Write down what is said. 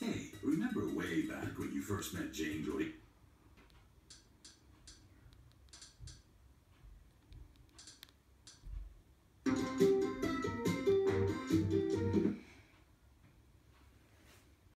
Hey, remember way back when you first met Janejoy?